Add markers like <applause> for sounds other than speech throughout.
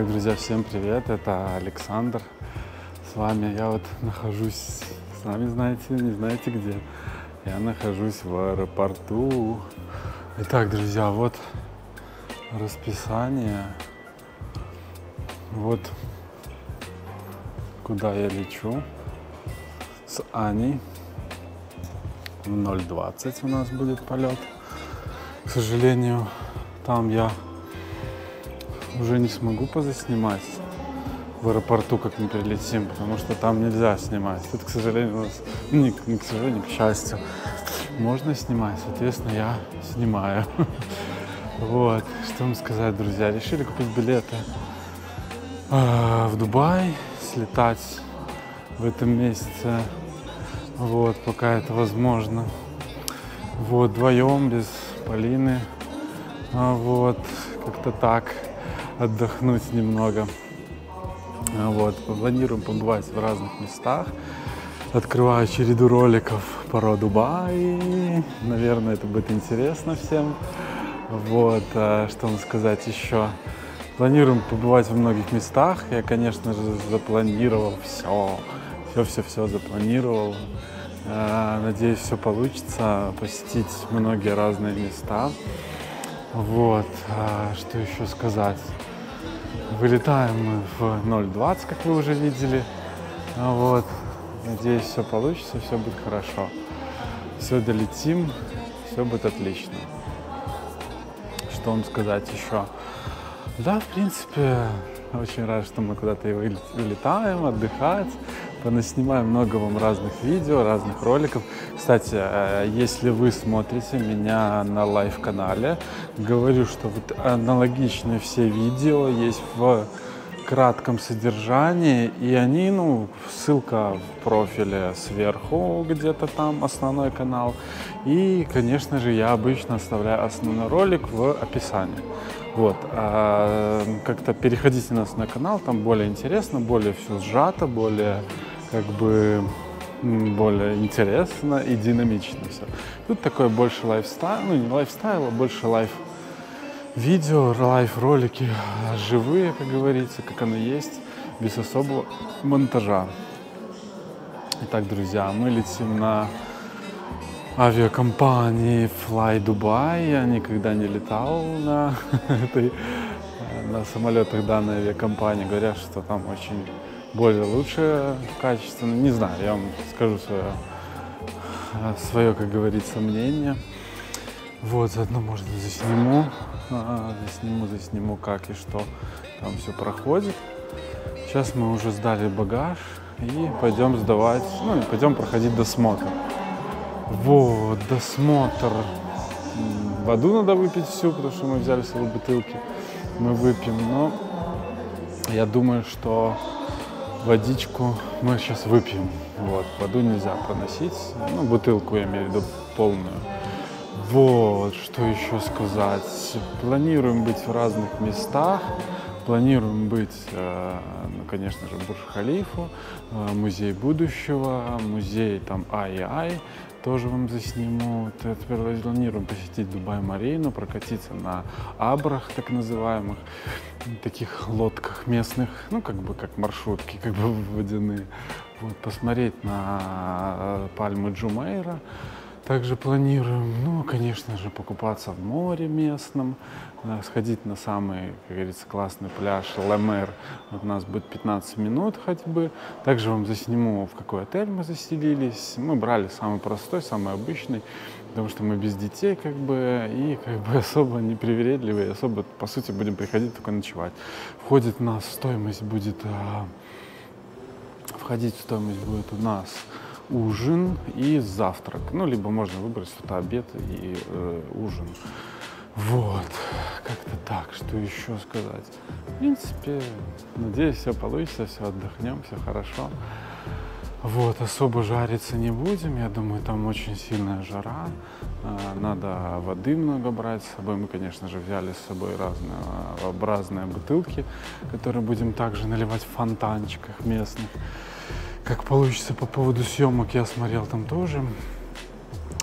Итак, друзья, всем привет, это Александр. С вами я вот нахожусь, сами знаете, не знаете где. Я нахожусь в аэропорту. Итак, друзья, вот расписание. Вот куда я лечу с Аней. В 0.20 у нас будет полет. К сожалению, там я уже не смогу позаснимать в аэропорту, как мы прилетим, потому что там нельзя снимать. Тут, к сожалению, у нас, не, не к сожалению, к счастью, можно снимать, соответственно, я снимаю. <laughs> Вот, что вам сказать, друзья, решили купить билеты э, в Дубай, слетать в этом месяце, вот, пока это возможно. Вот, вдвоем, без Полины, а, вот, как-то так отдохнуть немного. А, вот, планируем побывать в разных местах. Открываю череду роликов про Дубай. Наверное, это будет интересно всем. Вот, а, что вам сказать еще. Планируем побывать в многих местах. Я, конечно же, запланировал все. Все-все-все запланировал. А, надеюсь, все получится. Посетить многие разные места. Вот, что еще сказать. Вылетаем мы в 0.20, как вы уже видели. Вот. Надеюсь, все получится, все будет хорошо. Все долетим, все будет отлично. Что вам сказать еще? Да, в принципе, очень рад, что мы куда-то и вылетаем, отдыхать понаснимаю много вам разных видео, разных роликов. Кстати, э, если вы смотрите меня на live-канале, говорю, что вот аналогичные все видео есть в кратком содержании, и они, ну, ссылка в профиле сверху где-то там, основной канал. И, конечно же, я обычно оставляю основной ролик в описании. Вот, а как-то переходите на основной канал, там более интересно, более все сжато, более как бы более интересно и динамично все. Тут такое больше lifestyle, ну не lifestyle, а больше live видео, live ролики живые, как говорится, как оно есть, без особого монтажа. Итак, друзья, мы летим на авиакомпании Fly Dubai. Я никогда не летал на <laughs> этой на самолетах данной авиакомпании. Говорят, что там очень более лучше, качественно. Не знаю, я вам скажу свое, свое, как говорится, мнение. Вот, заодно, может, засниму, а, засниму, засниму, как и что там все проходит. Сейчас мы уже сдали багаж и пойдем сдавать, ну, и пойдем проходить досмотр. Вот, досмотр. Воду надо выпить всю, потому что мы взяли с бутылки. Мы выпьем, но я думаю, что водичку мы сейчас выпьем. Вот, воду нельзя проносить, ну, бутылку я имею в виду полную. Вот, что еще сказать. Планируем быть в разных местах. Планируем быть, э, ну, конечно же, Бурж-Халифу, э, музей будущего, музей там Ай-Ай, тоже вам засниму. Теперь планируем посетить Дубай-Марину, прокатиться на абрах, так называемых, таких лодках местных, ну, как бы как маршрутки, как бы водяные. Вот, посмотреть на э, пальмы Джумейра. Также планируем, ну, конечно же, покупаться в море местном, э, сходить на самый, как говорится, классный пляж Лемер. Вот у нас будет 15 минут ходьбы. Также вам засниму, в какой отель мы заселились. Мы брали самый простой, самый обычный, потому что мы без детей, как бы, и как бы <laughs> особо не привередливые, особо, по сути, будем приходить только ночевать. Входит у нас стоимость будет, а, входить в стоимость будет у нас ужин и завтрак. Ну, либо можно выбрать что-то обед и э, ужин. Вот, как-то так, что еще сказать. В принципе, надеюсь, все получится, все отдохнем, все хорошо. Вот, особо жариться не будем, я думаю, там очень сильная жара. А, надо воды много брать с собой. Мы, конечно же, взяли с собой разнообразные бутылки, которые будем также наливать в фонтанчиках местных как получится по поводу съемок, я смотрел там тоже.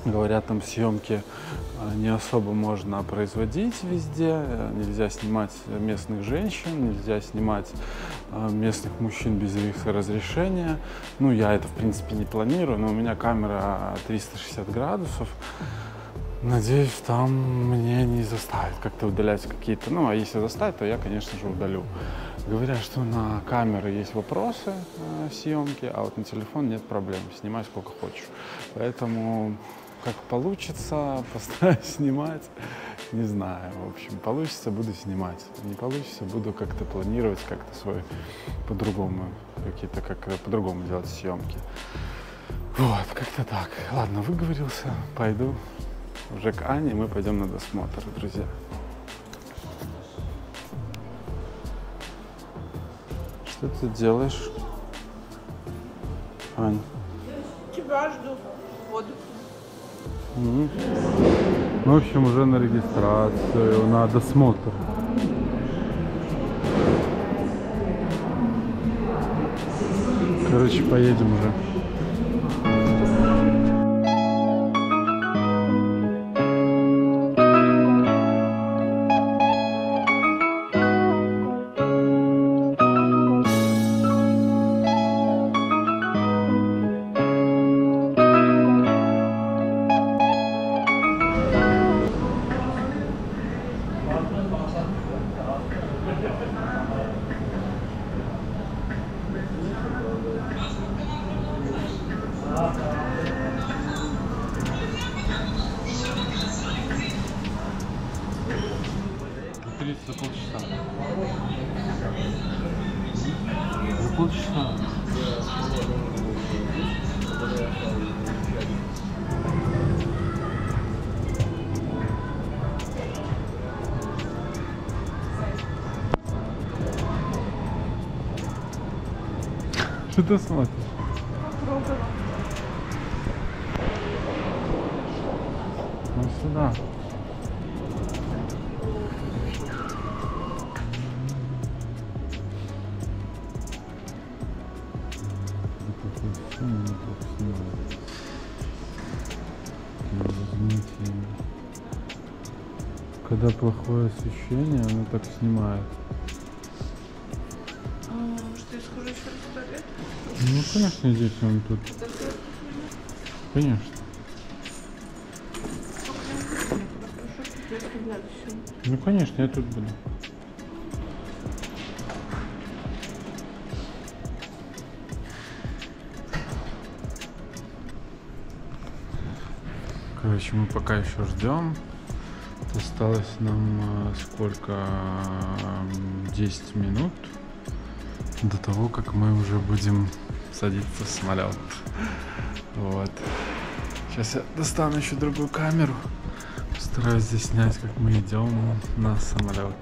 Говорят, там съемки а, не особо можно производить везде. Э, Нельзя снимать местных женщин, нельзя снимать а, местных мужчин без их разрешения. Ну, я это, в принципе, не планирую, но у меня камера 360 градусов. Надеюсь, там мне не заставят как-то удалять какие-то... Ну, а если заставят, то я, конечно же, удалю. Говорят, что на камеры есть вопросы э, съемки, а вот на телефон нет проблем. Снимай сколько хочешь. Поэтому как получится, <laughs> постараюсь снимать. Не знаю. В общем, получится, буду снимать. Не получится, буду как-то планировать, как-то свой по-другому, какие-то как по-другому делать съемки. Вот, как-то так. Ладно, выговорился. Пойду уже к Ане, мы пойдем на досмотр, друзья. Что ты делаешь? Ань. Тебя жду. Воду. Мгм. Ну, в общем, уже на регистрацию, на досмотр. Короче, поедем уже. Что ты смотришь? Ну сюда. Когда плохое освещение, оно так снимает. Ну, конечно, здесь он тут. Конечно. Ну, конечно, я тут буду. Короче, мы пока еще ждем. Осталось нам а, сколько? М, 10 минут до того, как мы уже будем садиться в самолет. Вот. Сейчас я достану еще другую камеру. Постараюсь здесь снять, как мы идем на самолет.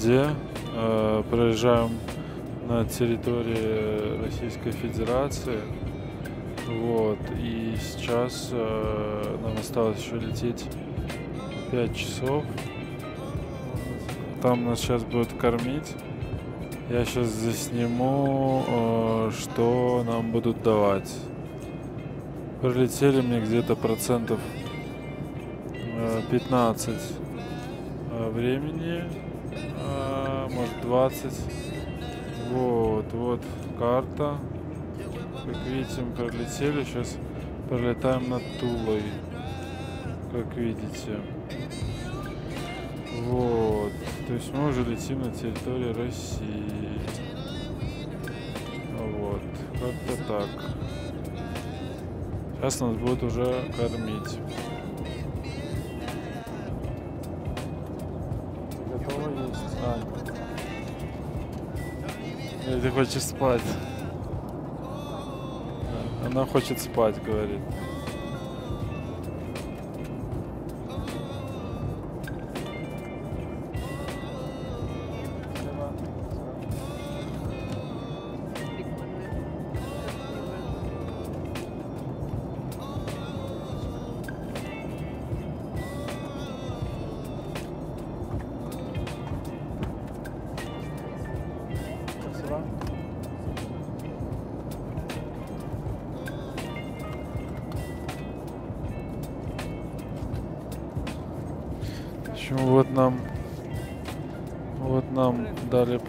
Где э, проезжаем на территории Российской Федерации. Вот. И сейчас э, нам осталось еще лететь 5 часов. Там нас сейчас будут кормить. Я сейчас засниму, э, что нам будут давать. Прилетели мне где-то процентов э, 15 э, времени 20 вот вот карта. Как видите мы пролетели. Сейчас пролетаем над Тулой. Как видите. Вот. То есть мы уже летим на территории России. Вот. Как-то так. Сейчас нас будут уже кормить хочешь спать? Она хочет спать, говорит.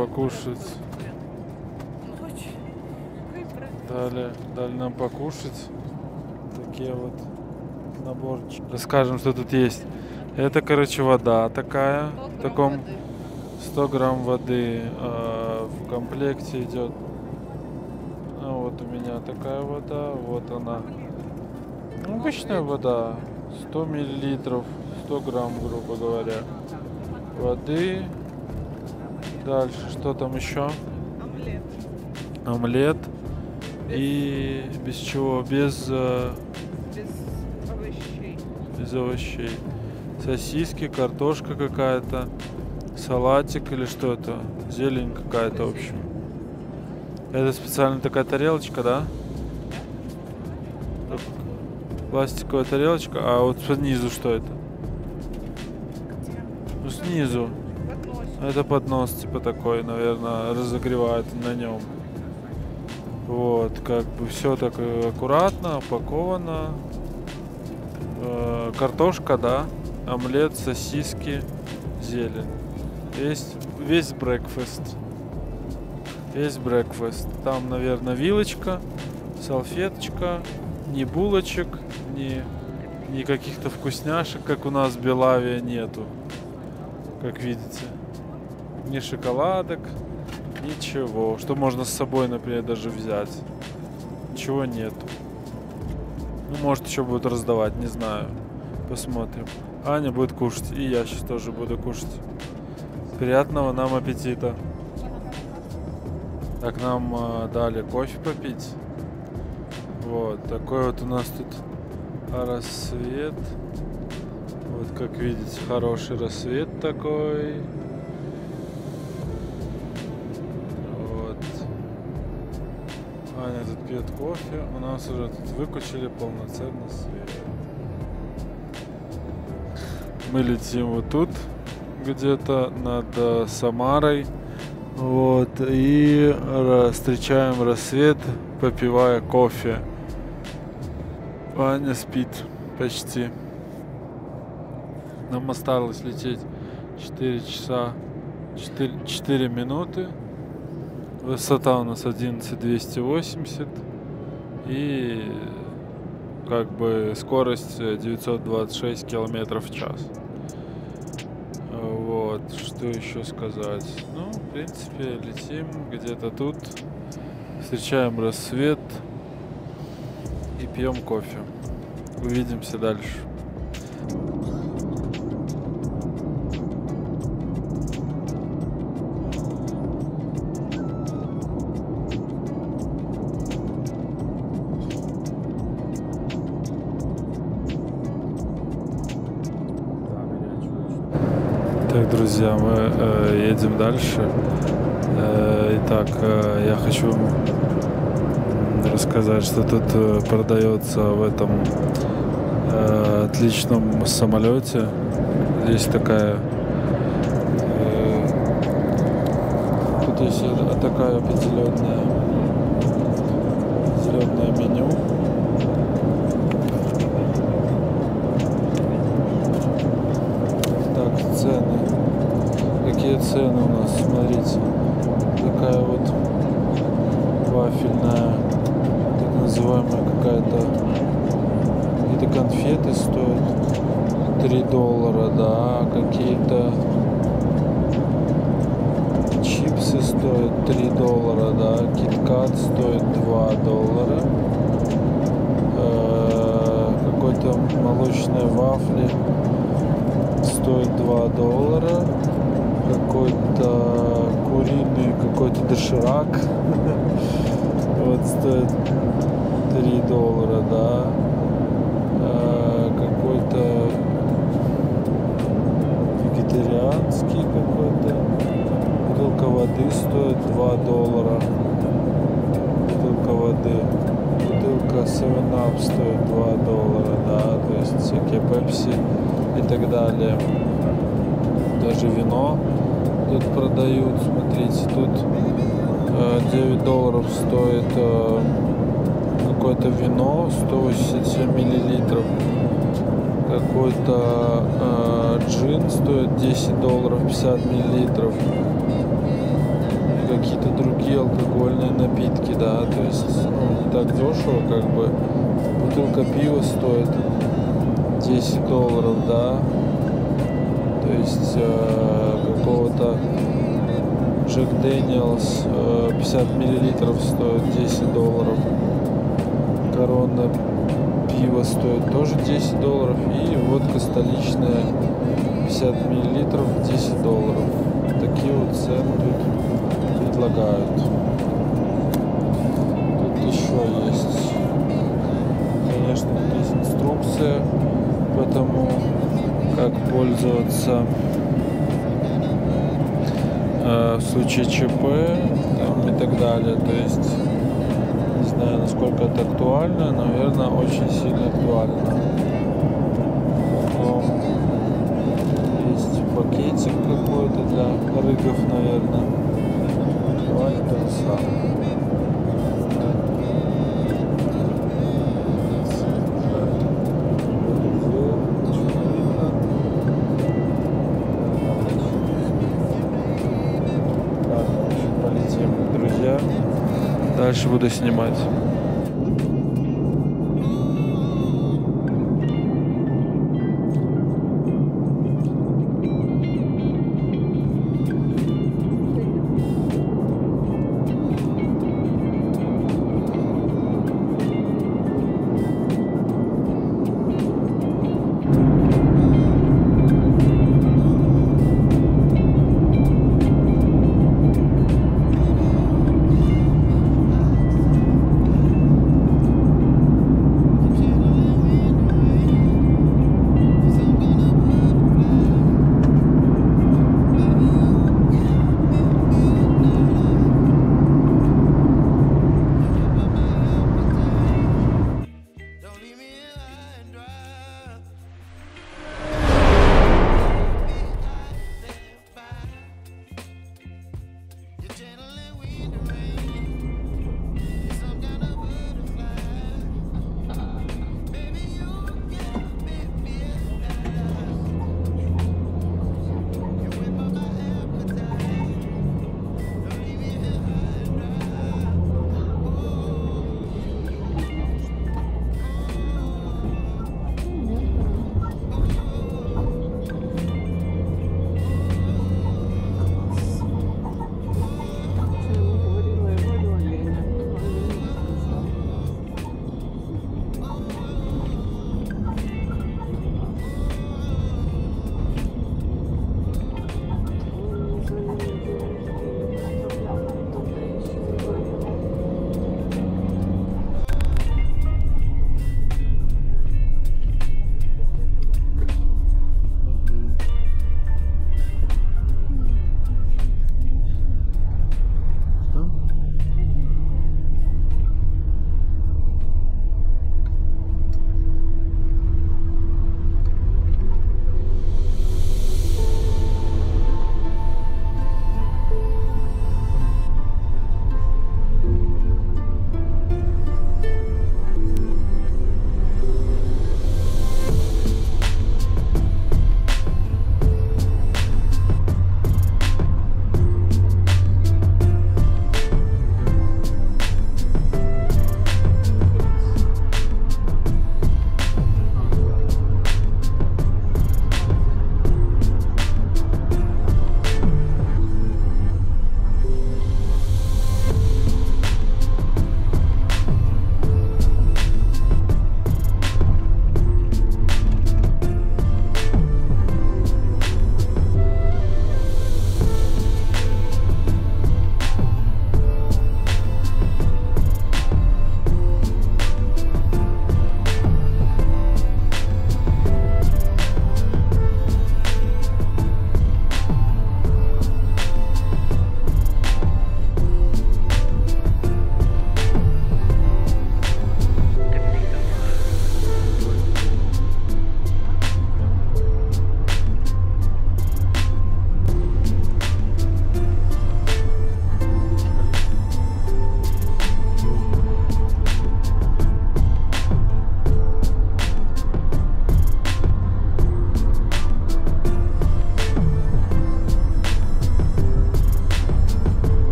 Покушать. Дали, дали нам покушать. Такие вот наборчики. Расскажем, что тут есть. Это, короче, вода такая. В таком 100 грамм воды э, в комплекте идет. А вот Вот у меня такая вода, вот она. Ну, обычная вода, 100 миллилитров, 100 грамм, грубо говоря, воды. Дальше, что там еще? Омлет. Омлет. И без чего? Без, э, Без овощей. без овощей. Сосиски, картошка какая-то, салатик или что это? Зелень какая-то, в общем. Это специально такая тарелочка, да? Пластиковая тарелочка. А вот снизу что это? Где? Ну снизу. Это поднос типа такой, наверное, разогревает на нем. Вот, как бы все так э, аккуратно, упаковано. Э, картошка, да, омлет, сосиски, зелень. Весь, весь брекфаст. Весь брекфаст. Там, наверное, вилочка, салфеточка, ни булочек, ни, ни каких-то вкусняшек, как у нас в Белаве, нету. Как видите ни шоколадок, ничего. Что можно с собой, например, даже взять. Ничего нету. Ну, может, еще будут раздавать, не знаю. Посмотрим. Аня будет кушать, и я сейчас тоже буду кушать. Приятного нам аппетита. Так, нам э, дали кофе попить. Вот, такой вот у нас тут рассвет. Вот, как видите, хороший рассвет такой. Пьет кофе. У нас уже тут выключили полноценный свет. Мы летим вот тут, где-то над э, Самарой. Вот. И встречаем рассвет, попивая кофе. Аня спит почти. Нам осталось лететь 4 часа 4, 4 минуты. Высота у нас 11280. И как бы скорость э, 926 километров в час. Вот, что еще сказать? Ну, в принципе, летим где-то тут. Встречаем рассвет и пьем кофе. Увидимся дальше. Друзья, мы э, едем дальше. Э, итак, э, я хочу рассказать, что тут э, продается в этом э, отличном самолете. Здесь такая... э, тут есть такая определенная зеленое меню. Так, цены. Какие цены у нас? Смотрите. Такая вот вафельная, так называемая какая-то. Какие-то конфеты стоят 3 доллара, да. Какие-то чипсы стоят 3 доллара, да. Киткат стоит 2 доллара. Э, Какой-то молочные вафли стоит 2 доллара. Доширак. <laughs> Вот стоит 3 доллара, да. Э, Какой-то вегетарианский какой-то. Бутылка воды стоит 2 доллара. Бутылка воды. Бутылка 7-Up стоит 2 доллара, да. То есть всякие пепси и так далее. Даже вино тут продают. Смотрите, тут э, 9 долларов стоит э, какое-то вино, 187 миллилитров. Какой-то э, джин стоит 10 долларов 50 миллилитров. Какие-то другие алкогольные напитки, да, то есть ну, не так дешево, как бы. Бутылка пива стоит 10 долларов, да. То есть э, какого-то Джек Дэниелс э, 50 миллилитров стоит 10 долларов. Корона пиво стоит тоже 10 долларов. И водка столичная 50 миллилитров 10 долларов. Такие вот цены тут предлагают. Тут еще есть. Конечно, тут есть инструкция по тому, как пользоваться э, в случае ЧП там, и так далее. То есть не знаю, насколько это актуально, наверное, очень сильно актуально. Потом есть пакетик какой-то для рыгов, наверное. Давай то же буду снимать.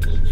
folks.